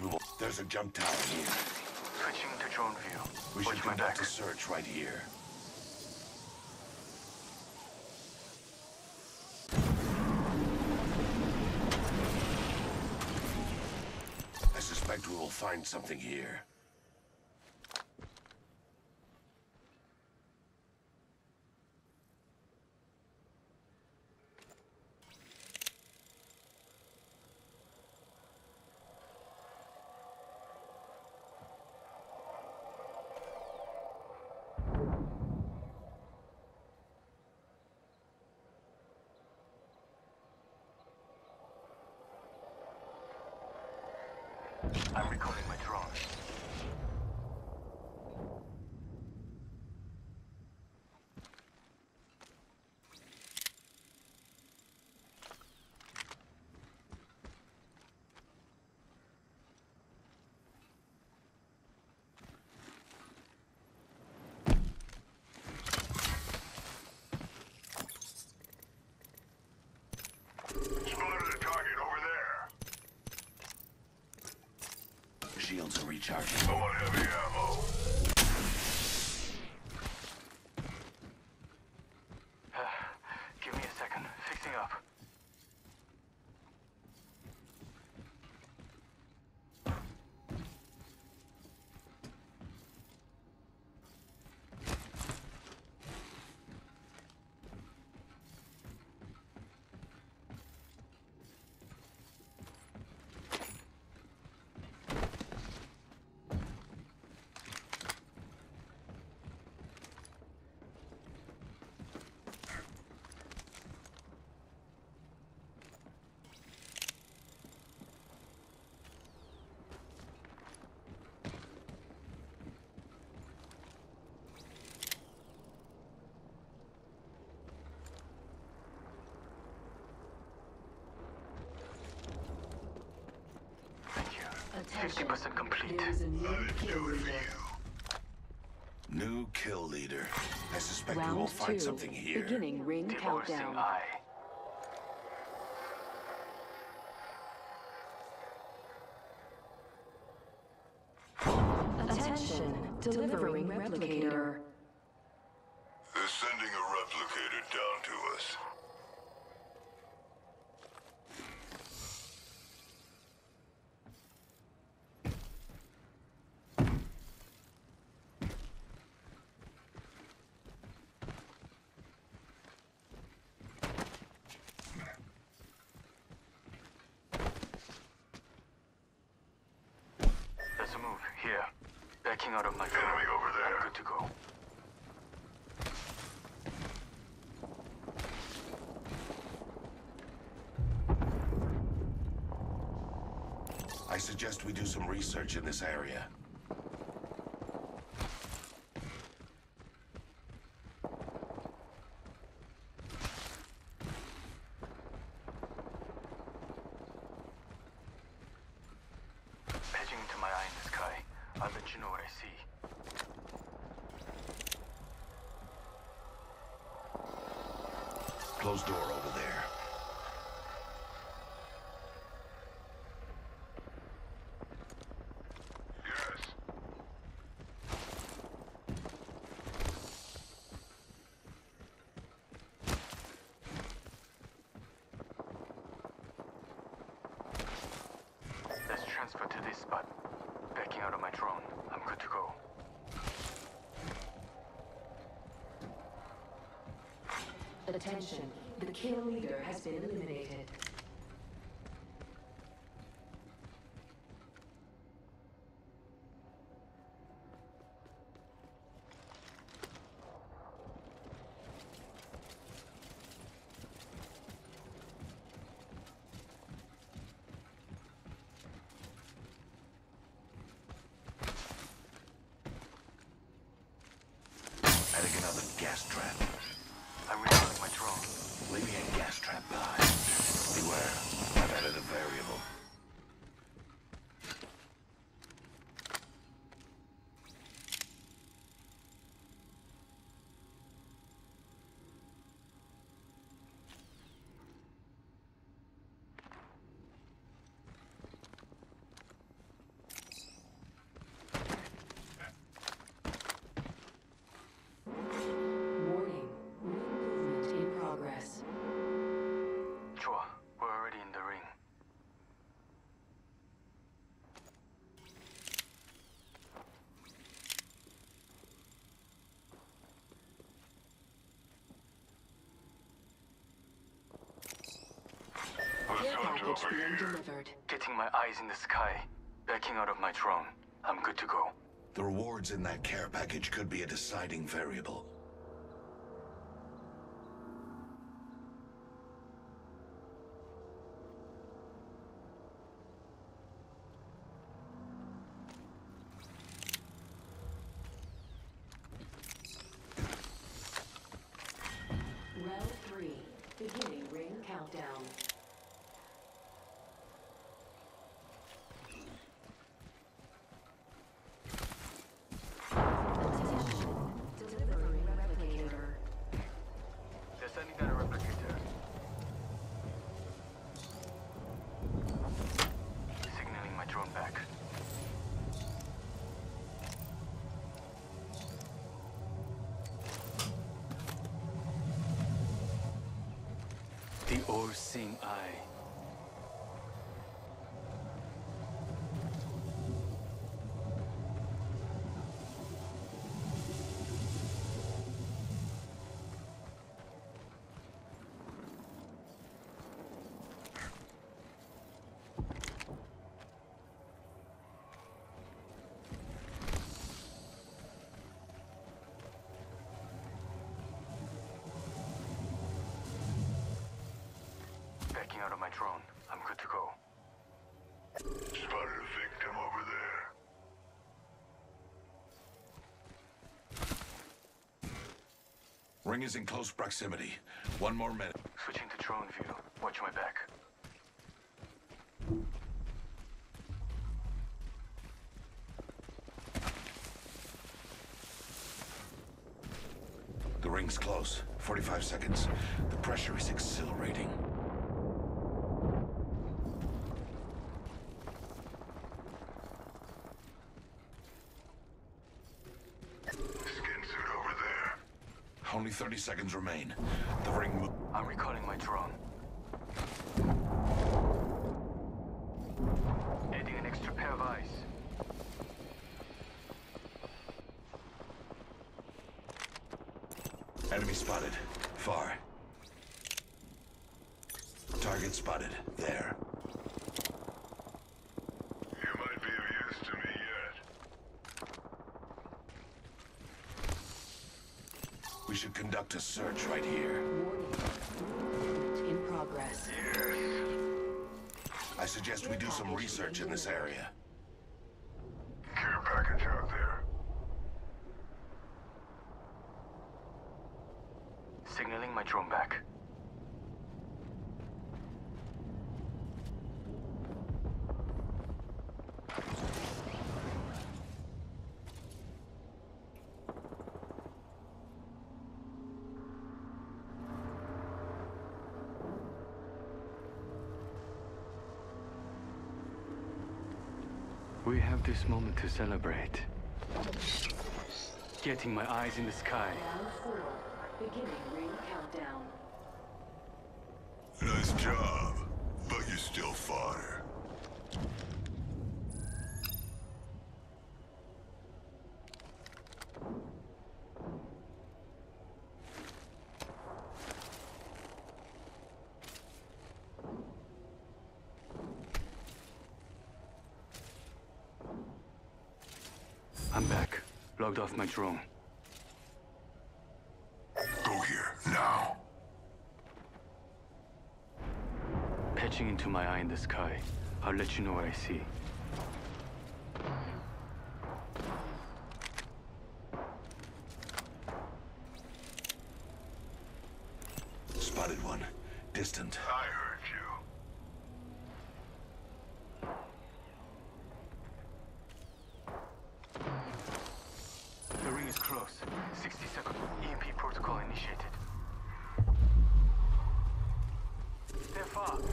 we will... There's a jump tower here. Switching to drone view. We Watch should my conduct back. a search right here. I suspect we will find something here. I'm recalling my drone. Spotted a target over there. Shields are recharging. Heavy ammo. 50% complete. There is a new kill leader. New kill leader. I suspect we will Round find two. something here. Beginning ring Divorcing countdown. eye. Attention. Delivering replicator. There's a move. Here. Backing out of my drone. Enemy over there. I'm good to go. I suggest we do some research in this area. Edging into my eye in the sky. I'll let you know what I see. Closed door over there. Yes. Let's transfer to this spot. Backing out of my drone. I'm good to go. Attention. The kill leader has been eliminated. Gas trap. Leaving a gas trap behind. Beware. I've added a variable. Package being delivered. Getting my eyes in the sky. Backing out of my drone. I'm good to go. The rewards in that care package could be a deciding variable. Round three. Beginning ring countdown. Attention. Delivering replicator. They're sending down a replicator. Signaling my drone back. The all-seeing eye. Drone. I'm good to go. Spotted a victim over there. Ring is in close proximity. One more minute. Switching to drone view. Watch my back. The ring's close. 45 seconds. The pressure is exhilarating. Skin suit over there. Only 30 seconds remain. The ring I'm recalling my drone. Adding an extra pair of eyes. Enemy spotted. Far. Target spotted. There. You might be of use to me yet. We should conduct a search right here. Warning. Movement in progress. I suggest we do some research in this area. Care package out there. Signaling my drone back. We have this moment to celebrate. Getting my eyes in the sky. Beginning ring countdown. Nice job, but you still fodder. I'm back. Logged off my drone. Go here, now. Patching into my eye in the sky. I'll let you know what I see. Spotted one. Distant. I heard you. The ring is close. 60 seconds. EMP protocol initiated.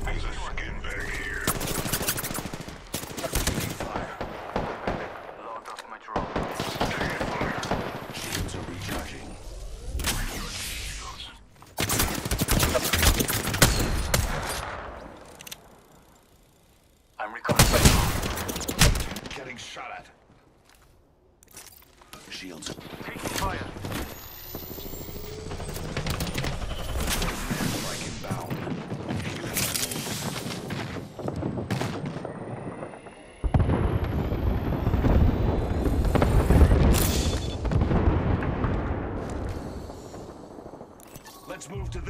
There's a skin bag here.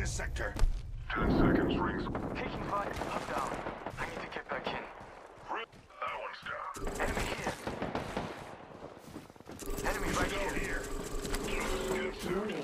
this sector. Ten seconds rings. Taking fire. I'm down. I need to get back in. That one's down. Enemy here. Enemy right here. here. Get, get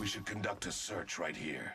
We should conduct a search right here.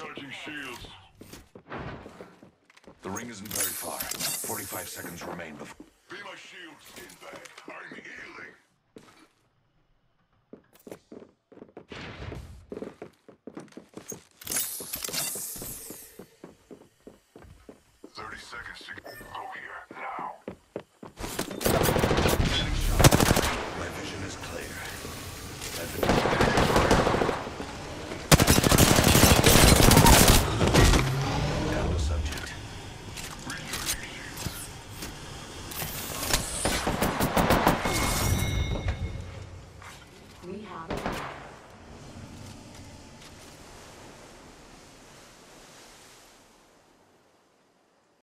Recharging shields. The ring isn't very far. 45 seconds remain before...